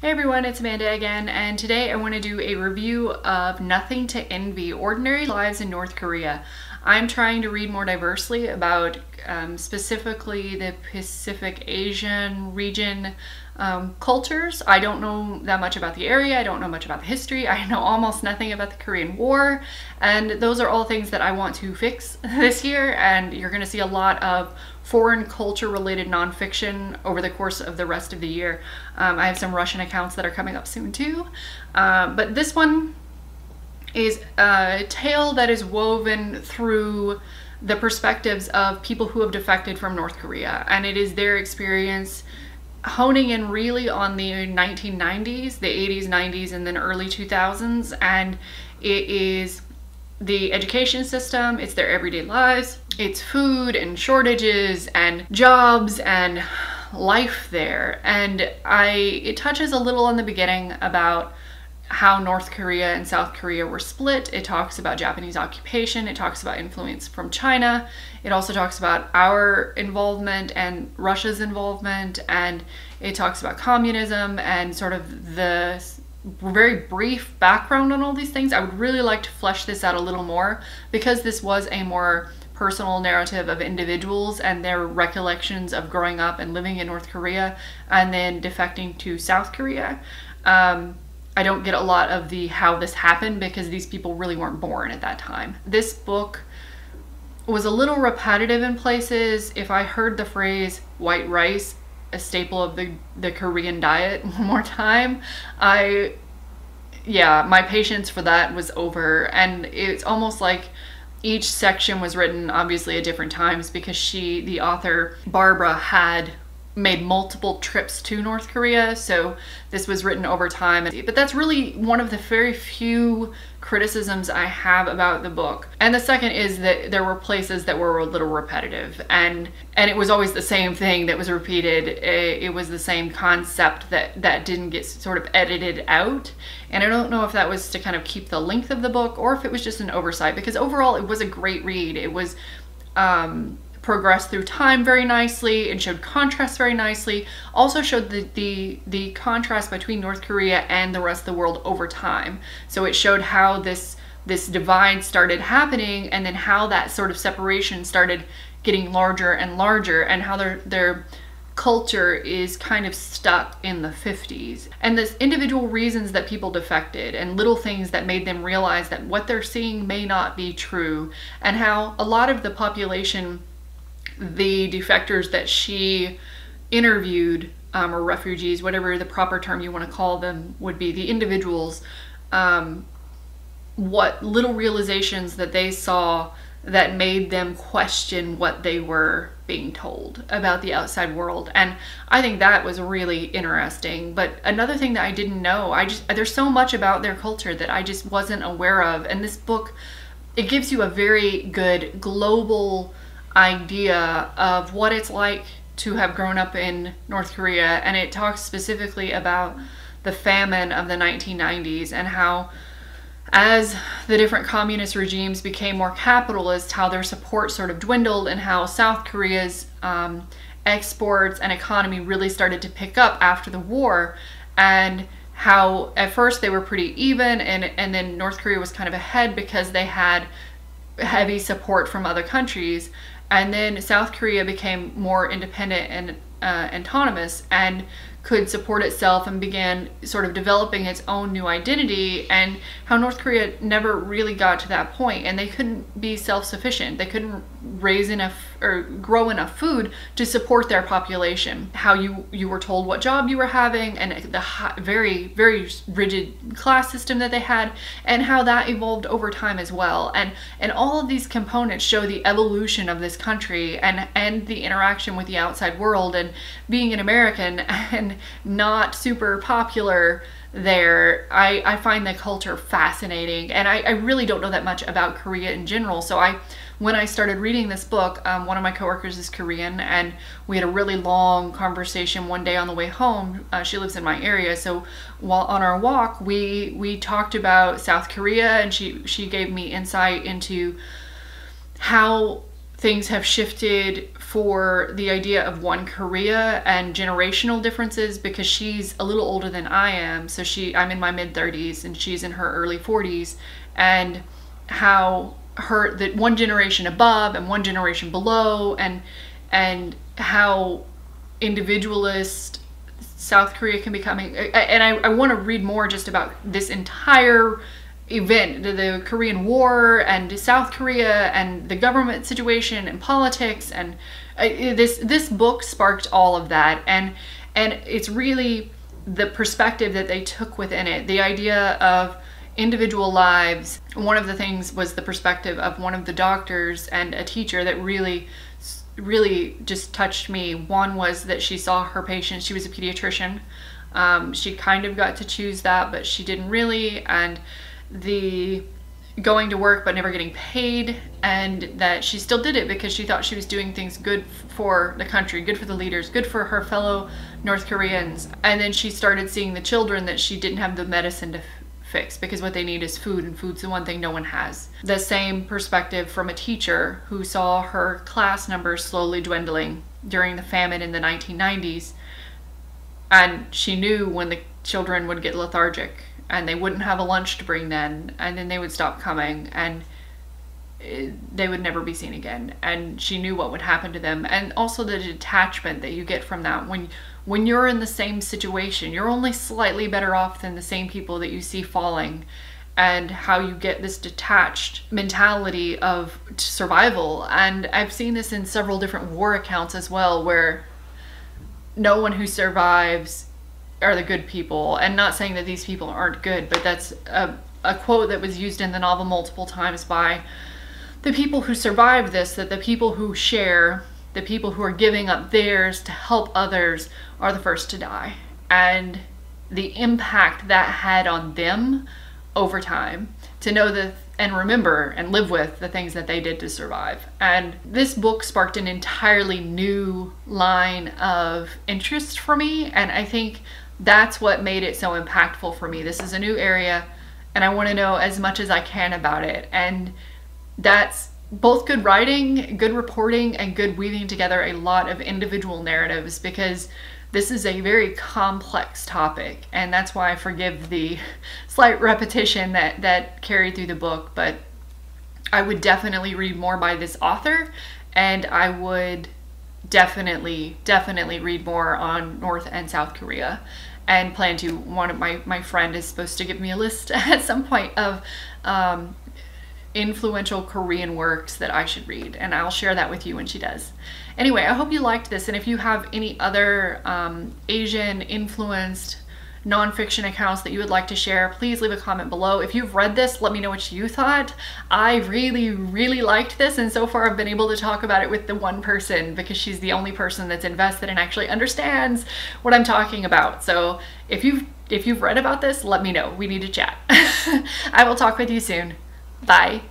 Hey everyone, it's Amanda again, and today I want to do a review of Nothing to Envy Ordinary Lives in North Korea. I'm trying to read more diversely about um, specifically the Pacific Asian region um, cultures. I don't know that much about the area, I don't know much about the history, I know almost nothing about the Korean War, and those are all things that I want to fix this year, and you're going to see a lot of foreign culture related nonfiction over the course of the rest of the year. Um, I have some Russian accounts that are coming up soon too, uh, but this one is a tale that is woven through the perspectives of people who have defected from North Korea, and it is their experience honing in really on the 1990s, the 80s, 90s, and then early 2000s. And it is the education system, it's their everyday lives, it's food and shortages and jobs and life there. And I it touches a little in the beginning about how North Korea and South Korea were split. It talks about Japanese occupation. It talks about influence from China. It also talks about our involvement and Russia's involvement. And it talks about communism and sort of the very brief background on all these things. I would really like to flesh this out a little more because this was a more personal narrative of individuals and their recollections of growing up and living in North Korea and then defecting to South Korea. Um, I don't get a lot of the how this happened because these people really weren't born at that time. This book was a little repetitive in places. If I heard the phrase white rice, a staple of the, the Korean diet one more time, I, yeah, my patience for that was over. And it's almost like each section was written obviously at different times because she, the author, Barbara, had made multiple trips to North Korea, so this was written over time. But that's really one of the very few criticisms I have about the book. And the second is that there were places that were a little repetitive and and it was always the same thing that was repeated. It was the same concept that that didn't get sort of edited out. And I don't know if that was to kind of keep the length of the book or if it was just an oversight because overall it was a great read. It was um progressed through time very nicely and showed contrast very nicely. Also showed the, the, the contrast between North Korea and the rest of the world over time. So it showed how this this divide started happening and then how that sort of separation started getting larger and larger and how their their culture is kind of stuck in the 50s. And this individual reasons that people defected and little things that made them realize that what they're seeing may not be true and how a lot of the population the defectors that she interviewed um, or refugees, whatever the proper term you want to call them would be, the individuals, um, what little realizations that they saw that made them question what they were being told about the outside world. And i think that was really interesting. But another thing that i didn't know i just there's so much about their culture that i just wasn't aware of. And this book it gives you a very good global idea of what it's like to have grown up in North Korea, and it talks specifically about the famine of the 1990s and how, as the different communist regimes became more capitalist, how their support sort of dwindled, and how South Korea's um, exports and economy really started to pick up after the war, and how at first they were pretty even, and and then North Korea was kind of ahead because they had heavy support from other countries and then South Korea became more independent and uh, autonomous and could support itself and began sort of developing its own new identity and how North Korea never really got to that point and they couldn't be self-sufficient. They couldn't raise enough or grow enough food to support their population. How you you were told what job you were having and the high, very very rigid class system that they had and how that evolved over time as well. And and all of these components show the evolution of this country and and the interaction with the outside world and being an American and not super popular there. I, I find the culture fascinating and I, I really don't know that much about Korea in general. So I when I started reading this book, um, one of my coworkers is Korean and we had a really long conversation one day on the way home. Uh, she lives in my area. So while on our walk, we, we talked about South Korea and she, she gave me insight into how things have shifted for the idea of one Korea and generational differences because she's a little older than I am. So she I'm in my mid 30s and she's in her early 40s and how her that one generation above and one generation below and and how individualist South Korea can becoming and I, I want to read more just about this entire event the Korean War and South Korea and the government situation and politics and uh, this this book sparked all of that. And and it's really the perspective that they took within it. The idea of individual lives one of the things was the perspective of one of the doctors and a teacher that really really just touched me. One was that she saw her patient she was a pediatrician. Um, she kind of got to choose that but she didn't really. And the going to work but never getting paid and that she still did it because she thought she was doing things good for the country, good for the leaders, good for her fellow North Koreans. And then she started seeing the children that she didn't have the medicine to fix because what they need is food and food's the one thing no one has. The same perspective from a teacher who saw her class numbers slowly dwindling during the famine in the 1990s and she knew when the children would get lethargic and they wouldn't have a lunch to bring then and then they would stop coming and eh, they would never be seen again. And she knew what would happen to them. And also the detachment that you get from that. When when you're in the same situation you're only slightly better off than the same people that you see falling. And how you get this detached mentality of survival. And i've seen this in several different war accounts as well where no one who survives are the good people and not saying that these people aren't good but that's a, a quote that was used in the novel multiple times by the people who survived this that the people who share the people who are giving up theirs to help others are the first to die and the impact that had on them over time to know that and remember and live with the things that they did to survive. And this book sparked an entirely new line of interest for me. And I think that's what made it so impactful for me. This is a new area and I want to know as much as I can about it. And that's both good writing, good reporting, and good weaving together a lot of individual narratives because this is a very complex topic. And that's why I forgive the slight repetition that, that carried through the book. But I would definitely read more by this author and I would definitely, definitely read more on North and South Korea and plan to. One of my, my friend is supposed to give me a list at some point of um, influential Korean works that I should read, and I'll share that with you when she does. Anyway, I hope you liked this, and if you have any other um, Asian influenced nonfiction accounts that you would like to share, please leave a comment below. If you've read this, let me know what you thought. I really, really liked this, and so far I've been able to talk about it with the one person because she's the only person that's invested and actually understands what I'm talking about. So if you've if you've read about this, let me know. We need to chat. I will talk with you soon. Bye.